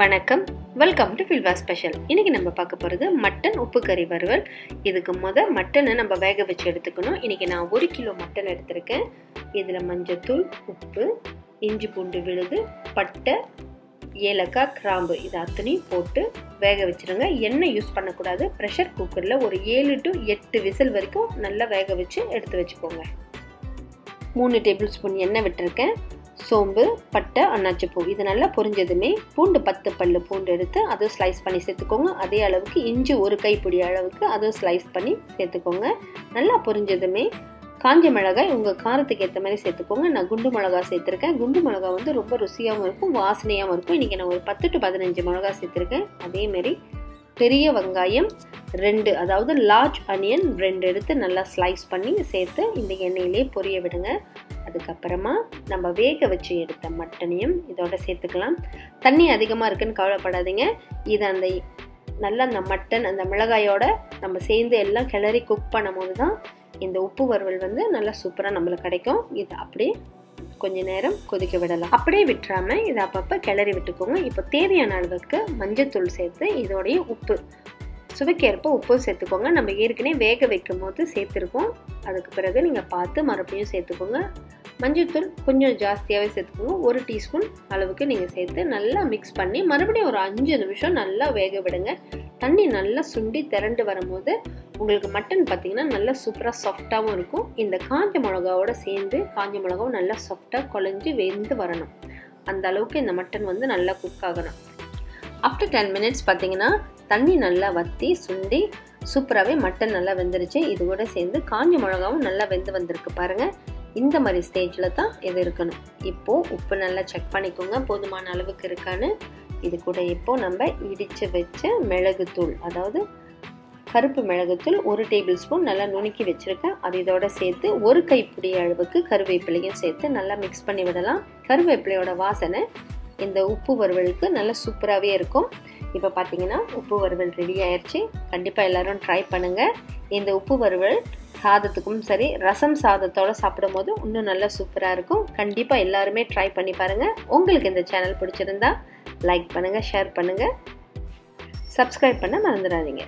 வணக்கம். Welcome to ஃபில்வா special இன்றைக்கி நம்ம பார்க்க போகிறது மட்டன் உப்பு கறி வறுவல். இதுக்கு முத மட்டனை நம்ம வேக வச்சு எடுத்துக்கணும். இன்றைக்கி நான் ஒரு கிலோ மட்டன் எடுத்திருக்கேன். இதில் மஞ்சத்தூள் உப்பு இஞ்சி பூண்டு விழுது பட்டை ஏலக்காய் கிராம்பு. இது அத்தனையும் போட்டு வேக வச்சுருங்க. எண்ணெய் யூஸ் பண்ணக்கூடாது. ப்ரெஷர் குக்கரில் ஒரு ஏழு டு எட்டு விசில் வரைக்கும் நல்லா வேக வச்சு எடுத்து வச்சுக்கோங்க. மூணு டேபிள் ஸ்பூன் எண்ணெய் விட்டுருக்கேன். சோம்பு பட்டை அன்னாச்சிப்பூ இது நல்லா பொரிஞ்சதுமே பூண்டு பத்து பல்லு பூண்டு எடுத்து அதுவும் ஸ்லைஸ் பண்ணி சேர்த்துக்கோங்க. அதே அளவுக்கு இஞ்சி ஒரு கைப்பிடி அளவுக்கு அதுவும் ஸ்லைஸ் பண்ணி சேர்த்துக்கோங்க. நல்லா பொரிஞ்சதுமே காஞ்ச மிளகாய் உங்கள் காரத்துக்கு ஏற்ற மாதிரி சேர்த்துக்கோங்க. நான் குண்டு மிளகா சேர்த்துருக்கேன். குண்டு மிளகா வந்து ரொம்ப ருசியாகவும் இருக்கும் வாசனையாகவும் இருக்கும். இன்றைக்கி நான் ஒரு பத்து டு பதினஞ்சு மிளகா சேர்த்துருக்கேன். அதேமாரி பெரிய வெங்காயம் ரெண்டு அதாவது லார்ஜ் அனியன் ரெண்டு எடுத்து நல்லா ஸ்லைஸ் பண்ணி சேர்த்து இந்த எண்ணெயிலே பொரிய விடுங்க. அதுக்கப்புறமா நம்ம வேக வச்சு எடுத்த மட்டனையும் இதோட சேர்த்துக்கலாம். தண்ணி அதிகமாக இருக்குன்னு கவலைப்படாதீங்க. இது அந்த நல்லா அந்த மட்டன் அந்த மிளகாயோட நம்ம சேர்ந்து எல்லாம் கிளறி குக் பண்ணும் போது தான் இந்த உப்பு வறுவல் வந்து நல்லா சூப்பராக நம்மளுக்கு கிடைக்கும். இது அப்படியே கொஞ்ச நேரம் கொதிக்க விடலாம். அப்படியே விட்டுறாம இதை அப்பப்போ கிளறி விட்டுக்கோங்க. இப்போ தேவையான அளவுக்கு மஞ்சத்தூள் சேர்த்து இதோடைய உப்பு சுவைக்கேற்ப உப்பு சேர்த்துக்கோங்க. நம்ம ஏற்கனவே வேக வைக்கும் போது சேர்த்துருக்கோம். அதுக்கு பிறகு நீங்கள் பார்த்து மறுபடியும் சேர்த்துக்கோங்க. மஞ்சத்தூள் கொஞ்சம் ஜாஸ்தியாகவே சேர்த்துக்கோங்க. ஒரு டீஸ்பூன் அளவுக்கு நீங்கள் சேர்த்து நல்லா மிக்ஸ் பண்ணி மறுபடியும் ஒரு அஞ்சு நிமிஷம் நல்லா வேக விடுங்க. தண்ணி நல்லா சுண்டி திரண்டு வரும்போது உங்களுக்கு மட்டன் பார்த்திங்கன்னா நல்லா சூப்பராக சாஃப்டாகவும் இருக்கும். இந்த காஞ்ச மிளகாவோட சேர்ந்து காஞ்ச மிளகாவும் நல்லா சாஃப்டாக குழஞ்சி வெந்து வரணும். அந்த அளவுக்கு இந்த மட்டன் வந்து நல்லா குக் ஆகணும். ஆஃப்டர் டென் மினிட்ஸ் பார்த்தீங்கன்னா தண்ணி நல்லா வற்றி சுண்டி சூப்பராகவே மட்டன் நல்லா வெந்துருச்சு. இது கூட சேர்ந்து காஞ்ச மிளகாவும் நல்லா வெந்து வந்திருக்கு பாருங்கள் இந்த மாதிரி ஸ்டேஜில் தான் இது இருக்கணும். இப்போது உப்பு நல்லா செக் பண்ணிக்கோங்க. போதுமான அளவுக்கு இருக்கான்னு. இது கூட இப்போது நம்ம இடித்து வச்ச மிளகுத்தூள் அதாவது கருப்பு மிளகுத்தூள் ஒரு டேபிள் ஸ்பூன் நல்லா நுணுக்கி வச்சுருக்கேன். அது இதோட சேர்த்து ஒரு கைப்பிடி அளவுக்கு கருவேப்பிலையும் சேர்த்து நல்லா மிக்ஸ் பண்ணி விடலாம். கருவேப்பிலையோட வாசனை இந்த உப்பு வறுவலுக்கு நல்லா சூப்பராகவே இருக்கும். இப்போ பார்த்தீங்கன்னா உப்பு வறுவல் ரெடி ஆயிடுச்சு கண்டிப்பாக எல்லோரும் ட்ரை பண்ணுங்கள் இந்த உப்பு வறுவல் சாதத்துக்கும் சரி ரசம் சாதத்தோடு சாப்பிடும் போது இன்னும் நல்லா சூப்பராக இருக்கும். கண்டிப்பாக எல்லாருமே ட்ரை பண்ணி பாருங்கள் உங்களுக்கு இந்த சேனல் பிடிச்சிருந்தா லைக் பண்ணுங்கள் ஷேர் பண்ணுங்கள் சப்ஸ்கிரைப் பண்ண மறந்துடாதீங்க.